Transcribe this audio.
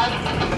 I'm